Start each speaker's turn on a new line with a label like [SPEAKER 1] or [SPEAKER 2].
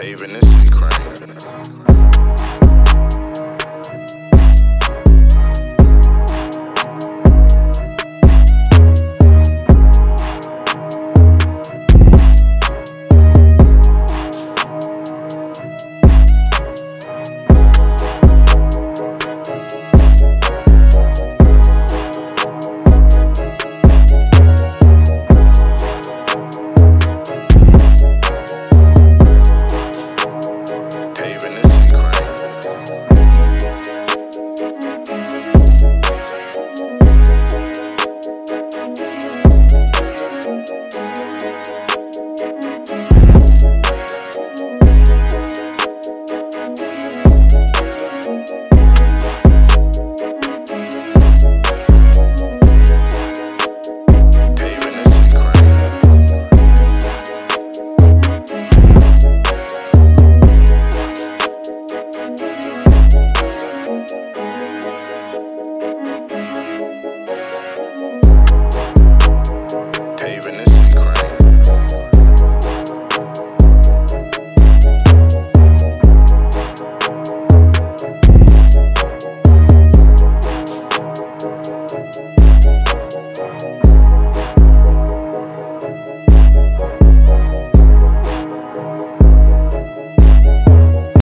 [SPEAKER 1] paving this shit crank.